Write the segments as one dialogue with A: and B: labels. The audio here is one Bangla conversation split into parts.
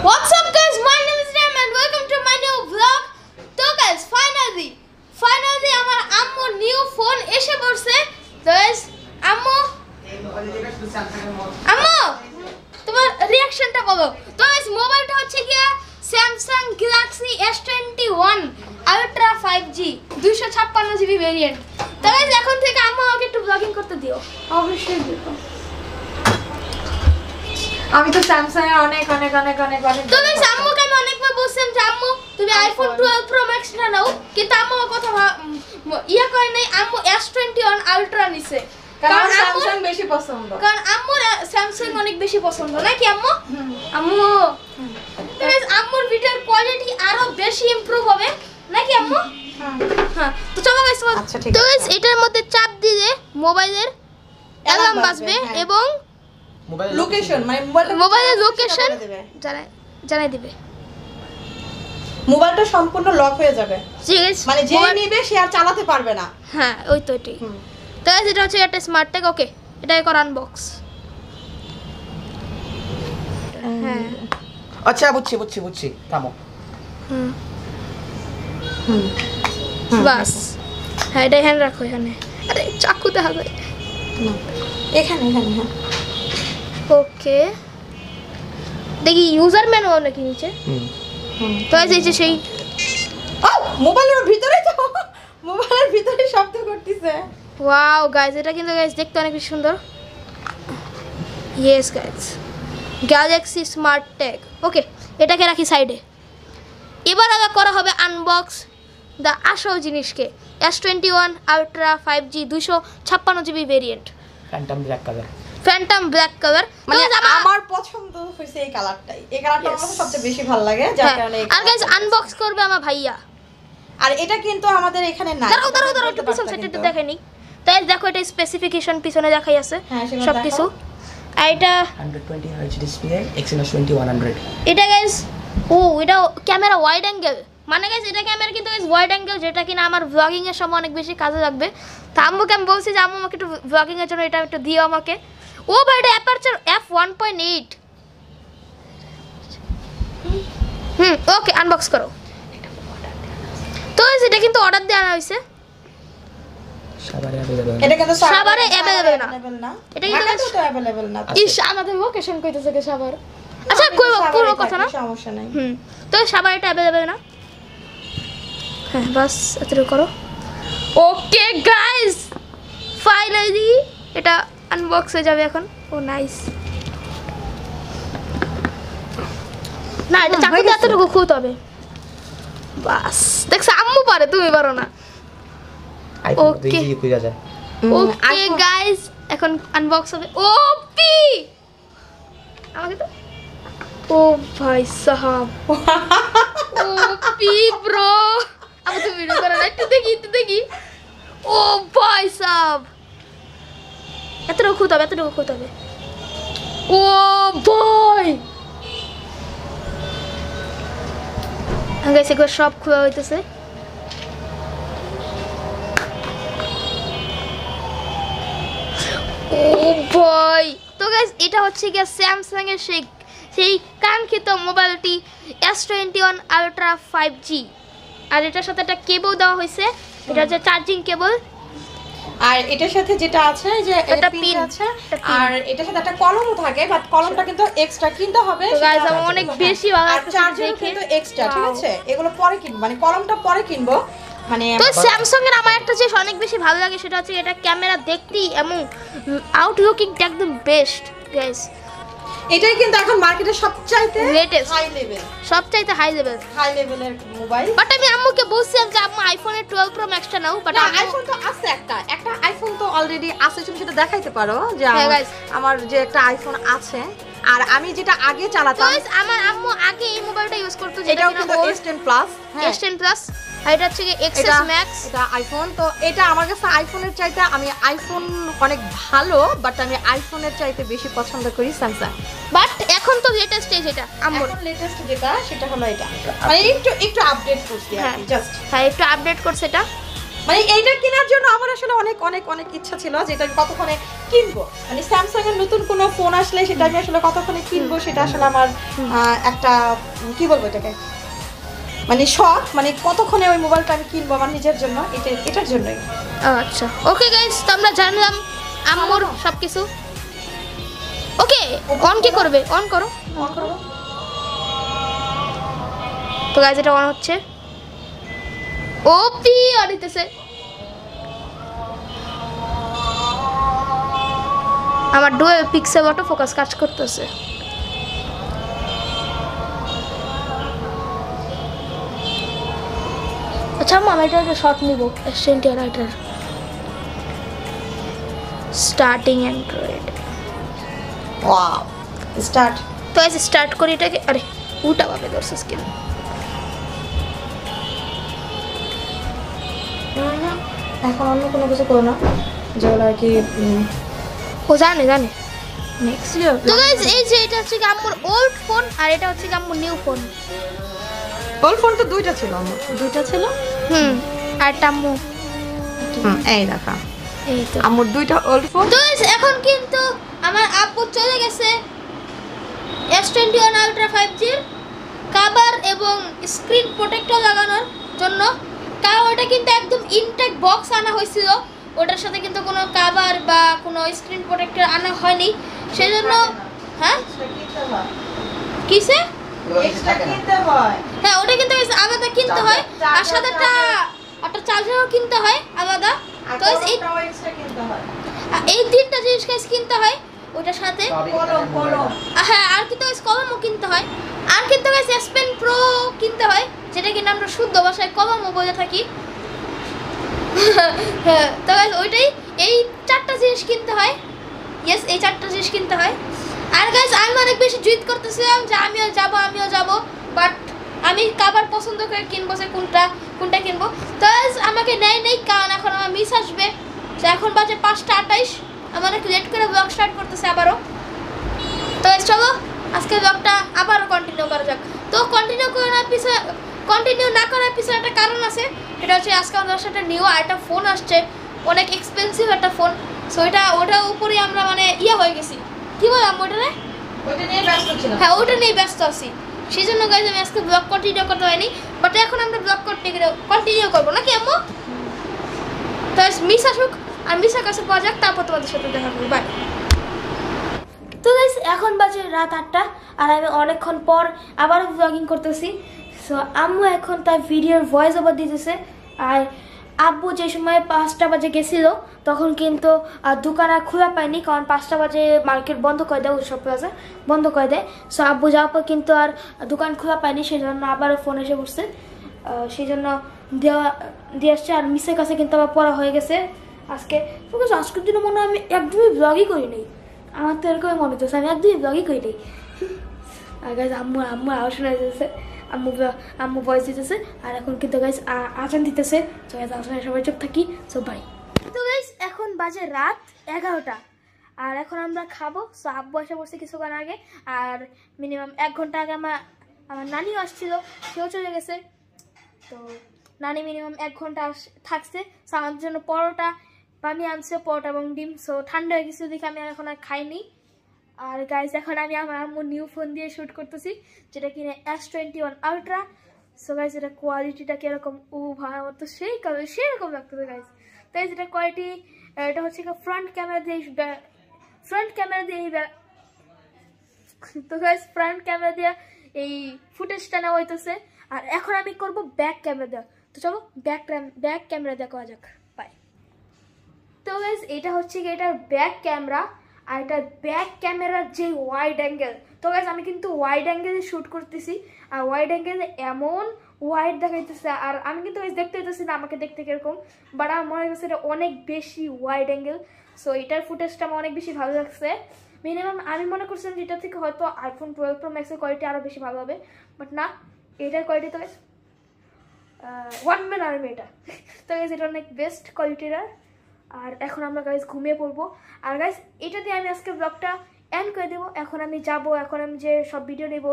A: What's up guys? My name is Ram and welcome to my new vlog. তো guys, finally, finally আমার আম্মু নিউ ফোন এসে পড়ছে। তো guys, আম্মু আম্মু তোমার রিঅ্যাকশনটা বলো। তো guys, মোবাইলটা হচ্ছে গিয়া Samsung Galaxy S21 Ultra 5G 256 GB variant. তো guys, এখন থেকে আম্মু আমাকে একটু ব্লগিং করতে দিও।
B: অবশ্যই দিব আমি তো স্যামসাং এর অনেক অনেক অনেক অনেক অনেক
A: তুমি আম্মুকে আমি অনেকবার বলছিলাম আম্মু তুমি আইফোন টুয়েলভ প্রো ম্যাক্স না নাও। কিন্তু আম্মু কথা ইয়া করে নাই আম্মু এস টোয়েন্টি ওয়ান আলট্রা নিছে।
B: কারণ স্যামসাং বেশি পছন্দ।
A: কারণ আম্মুর স্যামসাং অনেক বেশি পছন্দ। নাকি আম্মু? আম্মু। তুমি আম্মুর ভিডিওর কোয়ালিটি আরও বেশি ইমপ্রুভ হবে। নাকি আম্মু? হ্যাঁ তো চলো গাইস
B: আচ্ছা, ঠিক
A: তো এটার মধ্যে চাপ দিয়ে মোবাইলের অ্যালার্ম
B: বাজবে,
A: বাজবে
B: হ্যাঁ।
A: এবং
C: মোবাইল
B: লোকেশন মানে
A: মোবাইলের লোকেশন জানাই জানাই দিবে।
B: মোবাইলটা সম্পূর্ণ লক হয়ে যাবে। মানে যে
A: মোবাইল-
B: সে আর চালাতে পারবে না।
A: হ্যাঁ ওই তো এটাই। তো এটা হচ্ছে একটা স্মার্ট ট্যাগ ওকে এটা কর আনবক্স হ্যাঁ।
C: আচ্ছা বুঝছি বুঝছি বুঝছি থামো।
A: হুম। বাস। হ্যাঁ এটা এখানে রাখো এখানে। আরে চাকু দেখা যায়
B: এখানে এখানে হ্যাঁ।
A: ওকে দেখি ইউজার ম্যানুয়াল নাকি নিচে?
C: হুম।
A: তো এই যে সেই।
B: ও মোবাইলের ভিতরে তো মোবাইলের ভিতরে শব্দ করতেছে।
A: ওয়াও গাইজ এটা কিন্তু গাইজ দেখতে অনেক সুন্দর। Yes guys Galaxy smart tag okay এটাকে রাখি সাইডে এবার আবার করা হবে আনবক্স দ্য আসল জিনিসকে। S twenty one ultra five G দুশো ছাপ্পান্ন GB variant
C: phantom black colour
A: phantom black colour
B: মানে আমার পছন্দ হয়েছে এই কালারটাই। এই কালারটা আমার কাছে সবচেয়ে বেশি ভালো লাগে যার কারণে
A: হ্যাঁ। আর গাইজ
B: colourটা
A: আনবক্স করবে আমার ভাইয়া।
B: আর এটা কিন্তু আমাদের এখানে নাই।
A: দাঁড়াও দাঁড়াও দাঁড়াও একটু পিছন
B: পারতা
A: সাইডে
B: কিন্তু।
A: দেখে নিই তাই দেখো এটা স্পেসিফিকেশন পিছনে দেখাই আছে।
B: হ্যাঁ,
A: সব। কিছু আর এটা
C: hundred twenty hertz display Exynos twenty one hundred
A: এটা গাইজ ও এটা ক্যামেরা ওয়াইড অ্যাঙ্গেল মানে গাইজ এটা ক্যামেরা কিন্তু গাইজ ওয়াইড অ্যাঙ্গেল যেটা কিনা আমার ব্লগিং এর সময় অনেক বেশি কাজে লাগবে। তা আম্মুকে আমি বলছি যে আম্মু আমাকে একটু ব্লগিং এর জন্য এটা একটু দিও আমাকে। ও ভাই এটা aperture F one point eight hmm okay unbox করো। তো এটা কিন্তু অর্ডার দিয়ে আনা হয়েছে।
C: সাবারে অ্যাভেলেবল
A: না। এটা কিন্তু
B: না।
A: ইস আমাদের লোকেশন কইতেছে কে সাবার? আচ্ছা কই কোনো কথা না।
B: সমস্যা নাই।
A: হুম তো সাবার এটা অ্যাভেলেবেল না। হ্যাঁ বাস এতটুকু করো। ওকে গাইস ফাইনালি এটা আনবক্স হয়ে যাবে এখন। ও নাইস না এটা চাকু দিয়ে এতটুকু খুলতে হবে। বাস দেখছ আম্মু পারে তুমি পারো না।
C: যায়
A: ওকে গাইস এখন আনবক্স হবে। ওপি আমাকে তো ও ভাই সাহাব। ওপি ব্রো আমি তো ভিডিও করা না একটু দেখি একটু দেখি। ও ভাই সাহাব। এতটুকু খুঁত হবে এতটুকু খুঁত হবে। ও গাইস একবার সব খোলা হইতেছে। ও বয় তো গাইজ এটা হচ্ছে গিয়ে স্যামসাং এর সেই সেই কাঙ্ক্ষিত মোবাইলটি S twenty one ultra five G আর এটার সাথে একটা কেবল দেওয়া হয়েছে এটা হচ্ছে চার্জিং কেবল
B: আর এটার সাথে যেটা আছে যে এটা পিন আছে আর এটার সাথে একটা কলমও থাকে বাট কলমটা কিন্তু এক্সট্রা কিনতে হবে সেটা-
A: আমার অনেক বেশি ভালো
B: আর
A: লাগতেছে
B: চার্জার কিন্তু এক্সট্রা ঠিক আছে? এগুলো পরে কিনবো মানে কলমটা পরে কিনবো মানে
A: তো স্যামসাং এর আমার একটা জিনিস অনেক বেশি ভালো লাগে সেটা হচ্ছে এটা ক্যামেরা দেখতেই এবং আউটলুকিংটা একদম বেস্ট গাইস
B: এটাই কিন্তু এখন মার্কেটে সবচাইতে
A: Latest.
B: হাই লেভেল
A: সবচাইতে হাই লেভেল
B: হাই লেভেলের মোবাইল
A: বাট আমি আম্মুকে বলছিলাম যে আম্মু আইফোনের টুয়েলভ প্রো ম্যাক্সটা নাও বাট
B: আইফোন তো আছে একটা। একটা আইফোন তো অলরেডি আছে তুমি সেটা দেখাইতে পারো যে
A: হ্যাঁ,
B: আমার- যে একটা আইফোন আছে। আর আমি যেটা আগে চালাতাম
A: গাইস আমার আম্মু আগে এই মোবাইলটা ইউজ করতো যেটা
B: কিন্তু S10 প্লাস হ্যাঁ।
A: S10 প্লাস আর এটা হচ্ছে
B: এটা
A: এক্সএস ম্যাক্স
B: এটা আইফোন তো এটা আমার কাছে আইফোনের চাইতে আমি আইফোন অনেক ভালো বাট আমি আইফোনের চাইতে বেশি পছন্দ করি স্যামসাং
A: বাট এখন তো লেটেস্ট স্টেজ এটা আম্মুর
B: এখন লেটেস্ট যেটা সেটা হলো এটা। মানে একটু একটু আপডেট করছি
A: হ্যাঁ।
B: জাস্ট
A: হ্যাঁ একটু আপডেট করছে এটা।
B: মানে এইটা কেনার জন্য আমার আসলে অনেক অনেক অনেক ইচ্ছা ছিল যেটা আমি কতক্ষণে কিনবো। মানে স্যামসাং এর নতুন কোনো ফোন আসলে সেটা আমি আসলে কতক্ষণে কিনবো সেটা আসলে আমার আহ, একটা কি বলব এটাকে? মানে শখ মানে কতক্ষণে ওই মোবাইলটা আমি কিনবো আমার নিজের জন্য? এটা এটার জন্যই।
A: আচ্ছা। ওকে গাইস তো আমরা জানলাম আম্মুর সব কিছু ওকে অন কি করবে? অন করো। তো গাইস এটা অন হচ্ছে। ওপি অন হইতেছে আমার ডুয়ে পিক্সেল অটো ফোকাস কাজ করতেছে। আচ্ছা আমি এটা একটা short nib এক্সটেন্টিয়ার writer starting Android
B: wow start
A: তো এসে স্টার্ট করি এটাকে আরে উল্টা পাবে দর্শক স্কিন
B: এখন অন্য কোনো কিছু করো না। যেগুলো আর কি
A: ও জানে জানে। নেক্সট তো গাইস এই যে এটা হচ্ছে কি ওল্ড ফোন আর এটা হচ্ছে নিউ ফোন
B: ওল্ড ফোন তো দুইটা ছিল আমার। দুইটা ছিল?
A: হুম আর একটা আম্মু
B: হুম, এই দেখা।
A: এই তো।
B: আমার দুইটা ওল্ড ফোন
A: তো এখন কিন্তু আমার আব্বু চলে গেছে S twenty one ultra five জির কাভার এবং স্ক্রিন প্রোটেক্টর লাগানোর জন্য। কারণ ওটা কিন্তু একদম ইনটেক বক্স আনা হয়েছিল। ওটার সাথে কিন্তু কোনো কাভার বা কোনো স্ক্রিন প্রোটেক্টর আনা হয়নি। সেই জন্য হ্যাঁ? কিসে? হ্যাঁ। ওটা কিন্তু আলাদা কিনতে হয়। আর সাথে একটা চার্জারও কিনতে হয় আলাদা। তো এই এই তিনটা জিনিস গাইস কিনতে হয় ওটার সাথে। হ্যাঁ। আর কিন্তু কলমও কিনতে হয়। আর কিন্তু গাইস এস পেন প্রো কিনতে হয় যেটা কিনা আমরা শুদ্ধ ভাষায় কলমও বলে থাকি। হ্যাঁ তো গাইস ওইটাই এই চারটা জিনিস কিনতে হয়। ইয়েস এই চারটা জিনিস কিনতে হয়। আর গাইস আমি অনেক বেশি জিদ করতেছিলাম যে আমিও যাব আমিও যাব বাট আমি কাবার পছন্দ করে কিনবো যে কোনটা কোনটা কিনবো। তো আমাকে নেয় নেই, কারণ এখন আমার মিস আসবে। তো এখন বাজে পাঁচটা আঠাইশ, আমার অনেক লেট করে ব্লগ স্টার্ট করতেছে আবারও। তো চলো, আজকে ব্লগটা আবারও কন্টিনিউ করা যাক। তো কন্টিনিউ করার পিছনে কন্টিনিউ না করার পিছনে একটা কারণ আছে। সেটা হচ্ছে আজকে আমাদের সাথে নিউ একটা ফোন আসছে। অনেক এক্সপেন্সিভ একটা ফোন সো এটা, ওটার উপরে আমরা মানে ইয়ে হয়ে গেছি। কি বললাম ওটা রে হ্যাঁ ওটা নিয়ে ব্যস্ত আছি। সেই জন্য গাইজ আমি আজকে ব্লগ কন্টিনিউ করতে পারিনি বাট এখন আমরা ব্লগ কন্টিনিউ কন্টিনিউ করব নাকি আম্মু? তো মিস আসুক আর মিসের কাছে পাওয়া যাক তারপর তোমাদের সাথে দেখা করব বাই তো গাইজ এখন বাজে রাত আটটা আর আমি অনেকক্ষণ পর আবারও ব্লগিং করতেছি। সো আম্মু এখন তার ভিডিওর ভয়েস ওভার দিতেছে আর আব্বু যে সময় পাঁচটা বাজে গেছিল, তখন কিন্তু দোকান আর খোলা পায়নি, কারণ পাঁচটা বাজে মার্কেট বন্ধ করে দেয়, উৎসব প্লাজা বন্ধ করে দেয়। সো আব্বু যাওয়ার পর কিন্তু আর দোকান খোলা পায়নি সেই জন্য আবারও ফোন এসে বসছে সেই জন্য দেওয়া, দিয়ে আসছে। আর মিসের কাছে কিন্তু আবার পড়া হয়ে গেছে। আজকে বিকজ আজকের দিনে মনে হয় আমি একদমই ব্লগই করিনি আমার তো এরকমই মনে হচ্ছে আমি একদমই ব্লগই করিনি আর গাইজ আম্মু আম্মু আওয়াজ শোনা যেতেছে আম্মু ব- আম্মু ভয়েস দিতেছে। আর এখন কিন্তু গাইজ আজান দিতেছে। তো গাইজ সবাই চুপ থাকি। সো বাই তো গাইজ এখন বাজে রাত এগারোটা। আর এখন আমরা খাব। সো আব্বু এসে বসে কিছুক্ষণ আগে। আর মিনিমাম এক ঘণ্টা আগে আমার আমার নানিও আসছিল। সেও চলে গেছে। তো নানি মিনিমাম এক ঘণ্টা আস- থাকছে। সো আমাদের জন্য পরোটা, পানি আনছে, পরোটা এবং ডিম। সো ঠান্ডা হয়ে গেছে দেখে আমি এখন আর খাইনি। আর গাইজ এখন আমি আমার আম্মুর নিউ ফোন দিয়ে শ্যুট করতেছি, যেটা কিনে S twenty one ultra so guys এটা কোয়ালিটিটা কীরকম? ও ভাড়া মতো সেই কালার সেই রকম লাগতেছে গাইজ তাই যেটা কোয়ালিটি এটা হচ্ছে ফ্রন্ট ক্যামেরা দিয়ে ফ্রন্ট ক্যামেরা দিয়ে এই তো গাইজ ফ্রন্ট ক্যামেরা দিয়ে এই ফুটেজটা নেওয়া হইতেছে। আর এখন আমি করব ব্যাক ক্যামেরা দেওয়া। তো চলো ব্যাক ব্যাক ক্যামেরা দেখা যাক। বাই তো গাইজ এটা হচ্ছে কি এটার ব্যাক ক্যামেরা আর এটা ব্যাক ক্যামেরার যে ওয়াইড অ্যাঙ্গেল তো গাইজ আমি কিন্তু ওয়াইড অ্যাঙ্গেলে শ্যুট করতেছি, আর ওয়াইড অ্যাঙ্গেলে এমন ওয়াইড দেখাইতেছে, আর আমি কিন্তু guys দেখতে হইতেছি না আমাকে দেখতে কীরকম বাট আমার মনে হচ্ছে এটা অনেক বেশি ওয়াইড অ্যাঙ্গেল সো এটার ফুটেজটা আমার অনেক বেশি ভালো লাগছে। মিনিমাম আমি মনে করছিলাম যে এটা থেকে হয়তো আইফোন টুয়েলভ প্রো ম্যাক্সের কোয়ালিটি আরও বেশি ভালো হবে বাট না, এটার কোয়ালিটি তো ওয়ান ম্যান আর্মি এটা। তো এটা অনেক বেস্ট কোয়ালিটির আর এখন আমরা গাইজ ঘুমিয়ে পড়ব। আর গাইজ এটা দিয়ে আমি আজকে ব্লগটা এন্ড করে দেবো। এখন আমি যাব, এখন আমি যে সব ভিডিও নেব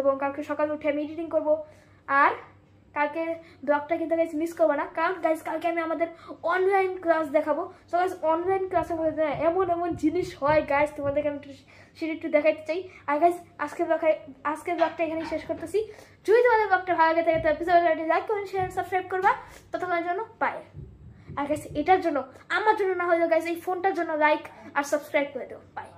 A: এবং কালকে সকালে উঠে আমি এডিটিং করব। আর কালকে ব্লগটা কিন্তু গাইজ মিস করব না। কারণ গাইজ কালকে আমি আমাদের অনলাইন ক্লাস দেখাবো। সো গাইজ অনলাইন ক্লাসের মধ্যে এমন এমন জিনিস হয় গাইজ তোমাদেরকে আমি সেটা একটু দেখাতে চাই। আর গাইজ আজকের ব্লগ আজকের ব্লগটা এখানেই শেষ করতেছি। যদি তোমাদের ব্লগটা ভালো লাগে থাকে তো এপিসোডটি লাইক করুন শেয়ার সাবস্ক্রাইব করবা। ততক্ষণের জন্য পায় আর গাইস এটার জন্য, আমার জন্য না হলেও গাইস এই ফোনটার জন্য লাইক আর সাবস্ক্রাইব করে দেবো বাই